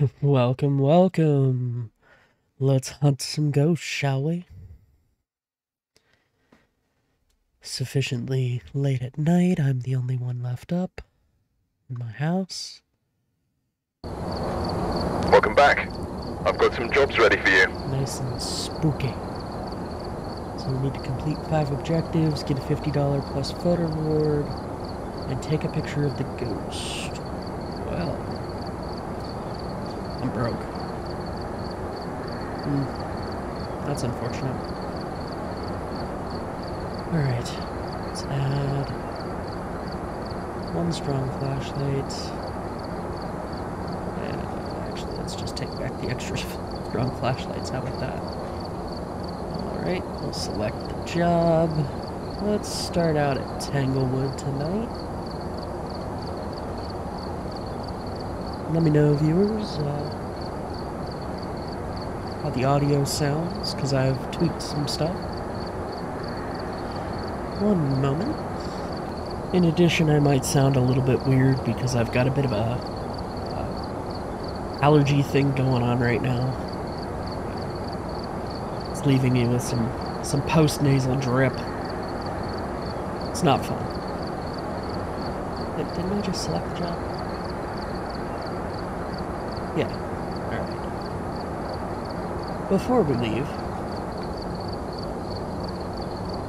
welcome, welcome. Let's hunt some ghosts, shall we? Sufficiently late at night, I'm the only one left up in my house. Welcome back. I've got some jobs ready for you. Nice and spooky. So we need to complete five objectives, get a $50 plus photo reward, and take a picture of the ghost. Well, I'm broke. Hmm. That's unfortunate. Alright, let's add one strong flashlight. Yeah, actually, let's just take back the extra strong flashlights. How about that? Alright, we'll select the job. Let's start out at Tanglewood tonight. Let me know, viewers, uh, how the audio sounds, because I've tweaked some stuff. One moment. In addition, I might sound a little bit weird because I've got a bit of a uh, allergy thing going on right now. It's leaving me with some some post nasal drip. It's not fun. Did- Didn't I just select the job? Yeah. Alright. Before we leave,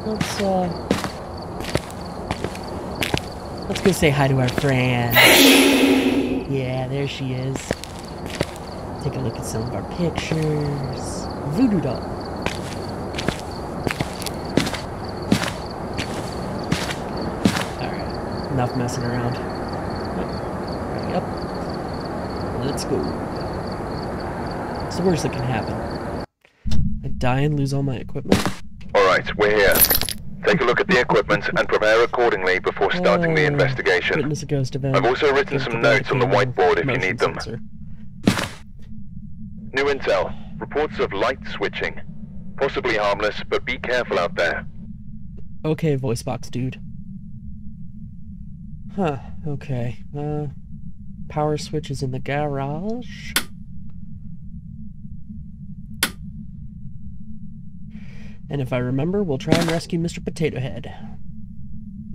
let's uh let's go say hi to our friend. Yeah, there she is. Take a look at some of our pictures. Voodoo doll. Alright, enough messing around. Up. Let's go. What's the worst that can happen? Die and lose all my equipment? Alright, we're here. Take a look at the equipment and prepare accordingly before starting the Uh, investigation. Witness a ghost event. I've also written some notes on the whiteboard if you need them. sensor. New intel. Reports of light switching. Possibly harmless, but be careful out there. Okay, voice box dude. Huh, okay. Uh, power switch is in the garage. And if I remember, we'll try and rescue Mr. Potato Head.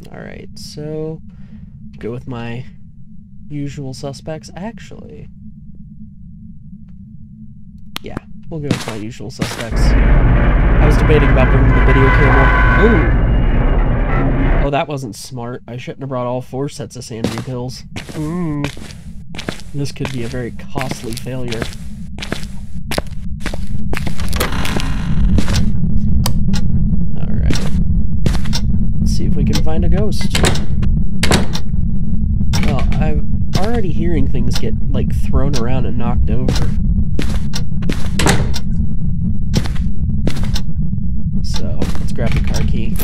Alright, so go with my usual suspects. Actually, yeah, we'll go with my usual suspects. I was debating about bringing the video camera. Oh, oh, that wasn't smart. I shouldn't have brought all four sets of sanity pills. Mm. This could be a very costly failure. Alright. Let's see if we can find a ghost. Well, I'm already hearing things get, like, thrown around and knocked over. So, let's grab the car key.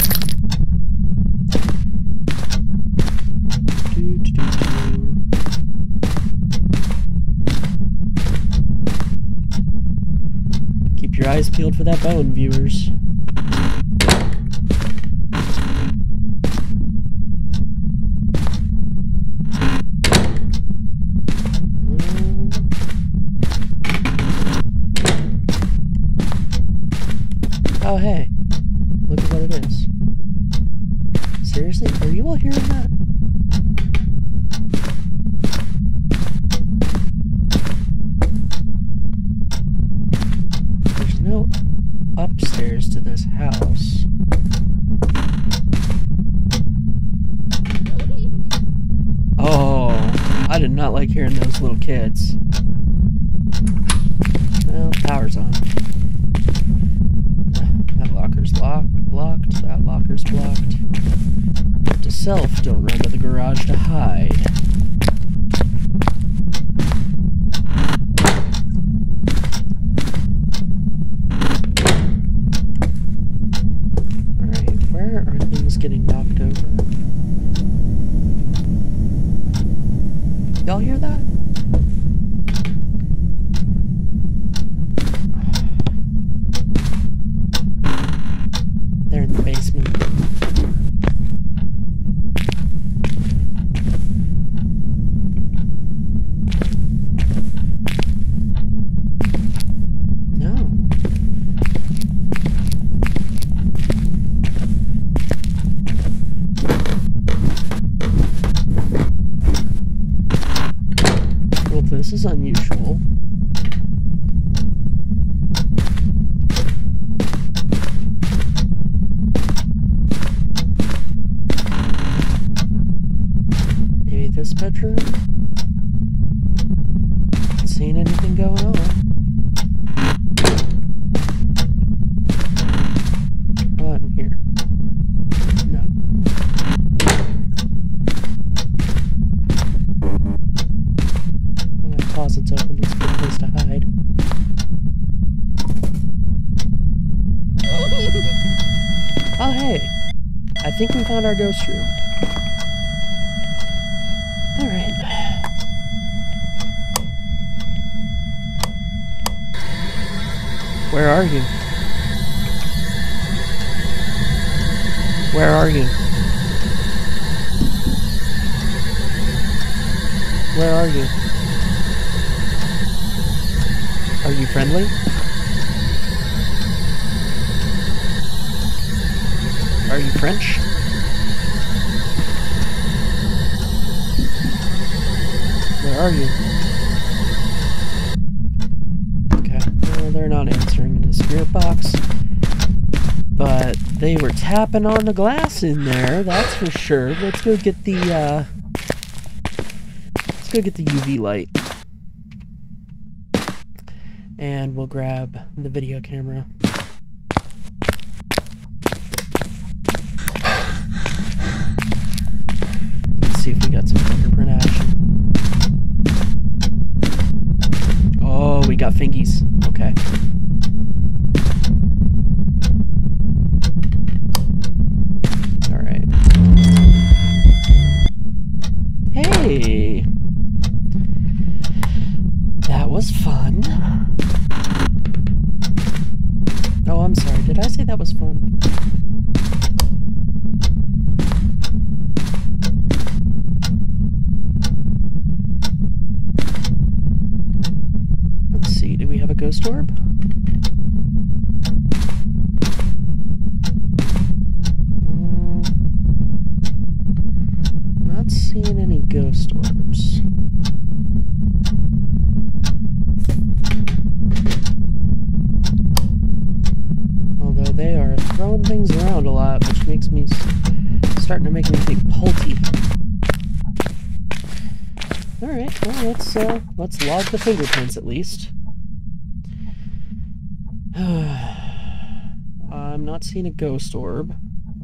Keep your eyes peeled for that bone, viewers. Oh, hey. Look at what it is. Seriously? Are you all hearing that? There's no upstairs to this house. Oh, I did not like hearing those little kids. Well, power's on. That locker's locked, blocked. That locker's blocked. Note to self, don't run to the garage to hide. Alright, where are things getting knocked over? Y'all hear that? They're in the basement. This is unusual. Maybe this bedroom? Not seeing anything going on. How about in here? No. Oh, that closet's open. That's a good place to hide. Oh, hey. I think we found our ghost room. Alright. Where are you? Where are you? Where are you? Are you friendly? Are you French? Where are you? Okay, well, they're not answering in the spirit box. But they were tapping on the glass in there, that's for sure. Let's go get the, uh... Let's go get the UV light. And we'll grab the video camera. Did I say that was fun? Let's see. Do we have a ghost orb? Mm, Not seeing any ghost orbs. Although they are throwing things lot, which makes me starting to make me think pulty. All right, well let's uh, let's log the fingerprints at least. I'm not seeing a ghost orb.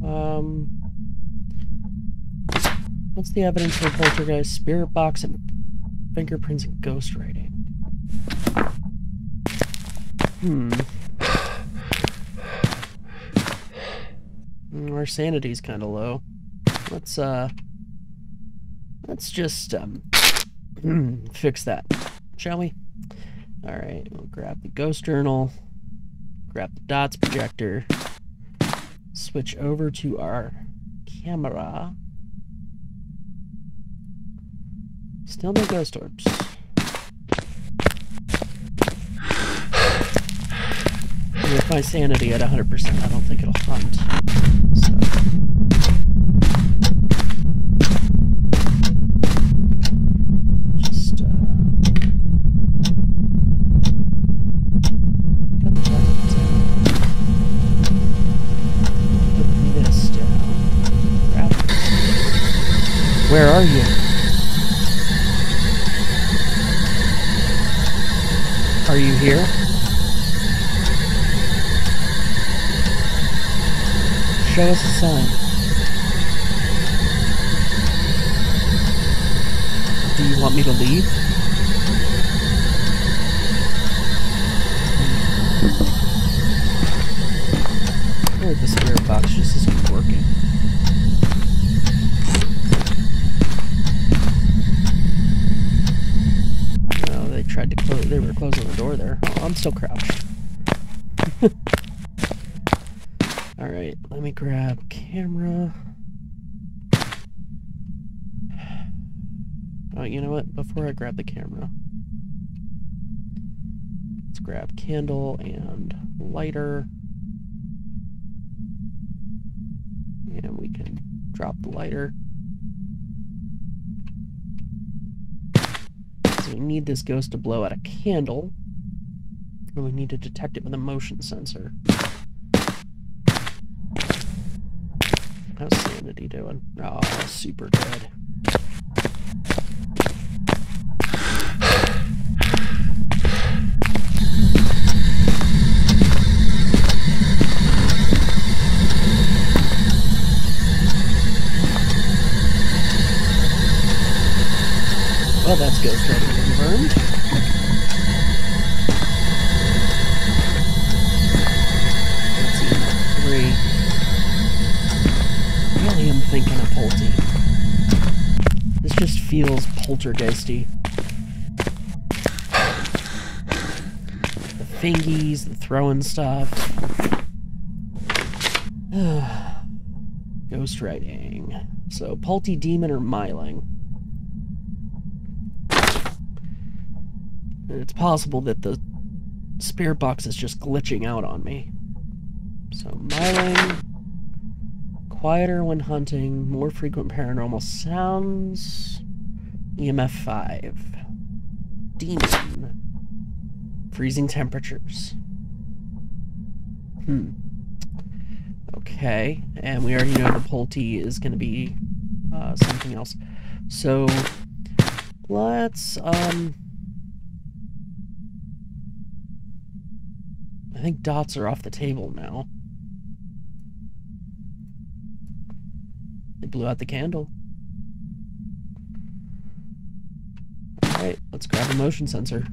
Um, what's the evidence for poltergeist? Spirit box and fingerprints and ghost writing. Hmm. Our sanity's kind of low. Let's uh, let's just um, fix that, shall we? All right, we'll grab the ghost journal, grab the dots projector, switch over to our camera. Still no ghost orbs. With my sanity at 100%, I don't think it'll hunt. So. Just, uh. Put this down. Grab. Where are you? Are you here? Show us a sign. Do you want me to leave? I feel spirit box just isn't working. No, they tried to close. They were closing the door there. Oh, I'm still crouched. All right, let me grab camera. Oh, you know what? Before I grab the camera, let's grab candle and lighter. And we can drop the lighter. is we need this ghost to blow out a candle. And we need to detect it with a motion sensor. How's Sanity doing? Oh, super good. Well, that's Ghost Rider confirmed. Let's see, three. Really am thinking of Pulte. This just feels poltergeisty. The fingies, the throwing stuff. Ghost writing. So, Pulte Demon or Myling? It's possible that the spirit box is just glitching out on me. So, Myling, quieter when hunting, more frequent paranormal sounds, EMF 5, demon, freezing temperatures. Hmm. Okay, and we already know the Pulte is going to be uh, something else. So, let's, um... I think dots are off the table now. They blew out the candle. Alright, let's grab a motion sensor.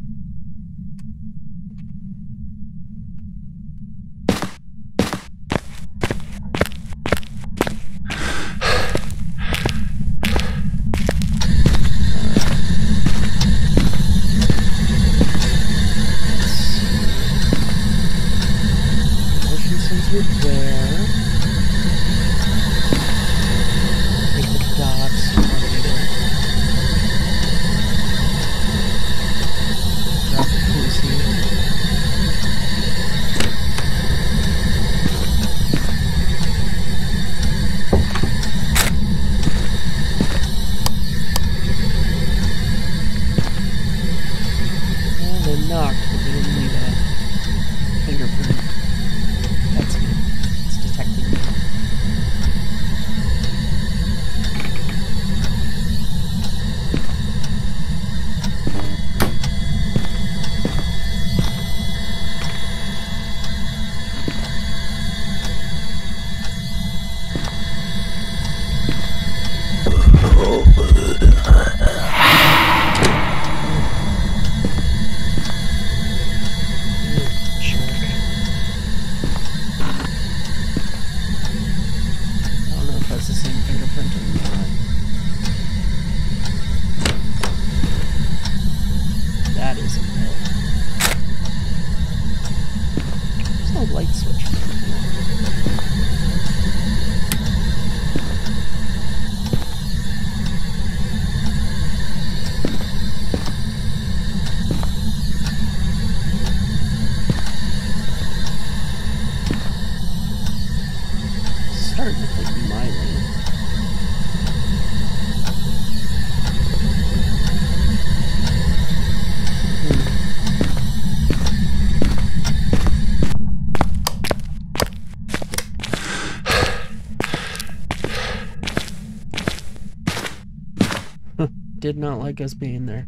Did not like us being there.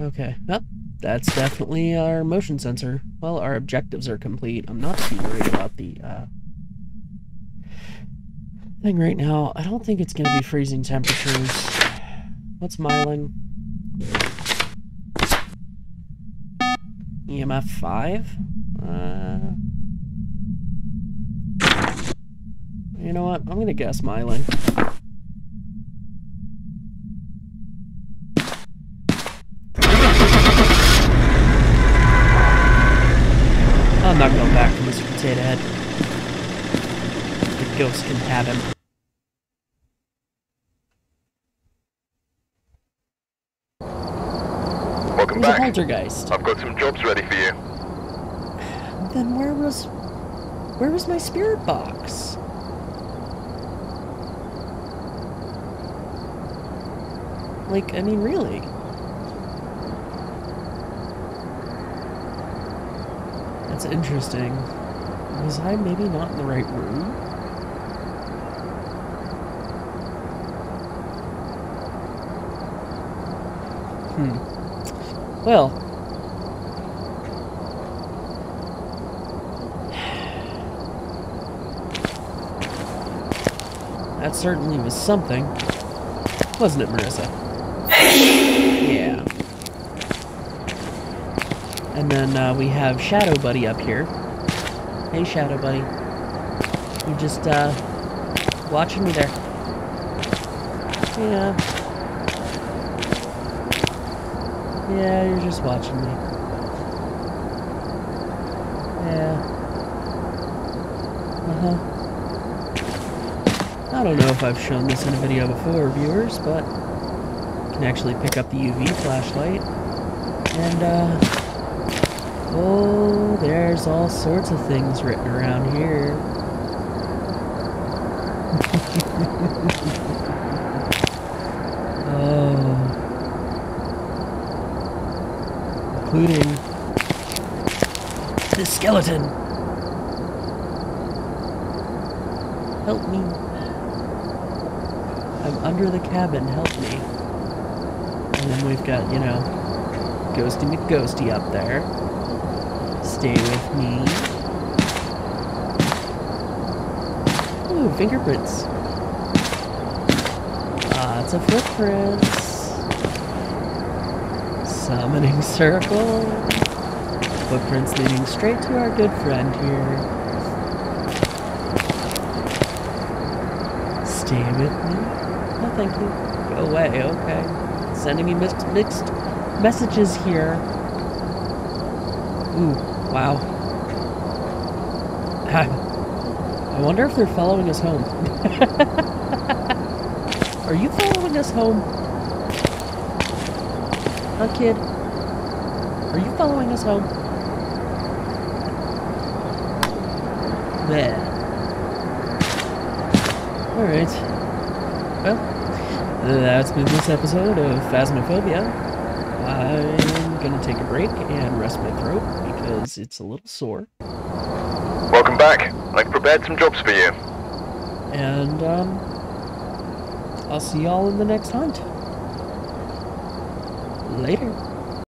Okay, well, that's definitely our motion sensor. Well, our objectives are complete. I'm not too worried about the uh, thing right now. I don't think it's going to be freezing temperatures. What's Myling? EMF 5? Uh, you know what? I'm going to guess Myling. skills in Adam. Welcome He's back. A poltergeist. I've got some jobs ready for you. Then where was where was my spirit box? Like, I mean, really? That's interesting. Was I maybe not in the right room? Well. That certainly was something. Wasn't it, Marissa? Yeah. And then uh, we have Shadow Buddy up here. Hey, Shadow Buddy. You just, uh, watching me there. Yeah. Yeah, you're just watching me. Yeah. Uh-huh. I don't know if I've shown this in a video before, viewers, but you can actually pick up the UV flashlight. And, uh, oh, there's all sorts of things written around here. oh. Including the skeleton. Help me. I'm under the cabin, help me. And then we've got, you know, Ghosty McGhosty up there. Stay with me. Ooh, fingerprints. Lots of footprints. Summoning circle. Footprints leading straight to our good friend here. Stay with me. No, thank you. Go away, okay. Sending me mixed, mixed messages here. Ooh, wow. I wonder if they're following us home. Are you following us home? Huh, kid? Are you following us home? There. Alright. Well, that's been this episode of Phasmophobia. I'm gonna take a break and rest my throat because it's a little sore. Welcome back. I've prepared some jobs for you. And, um, I'll see y'all in the next hunt. Later.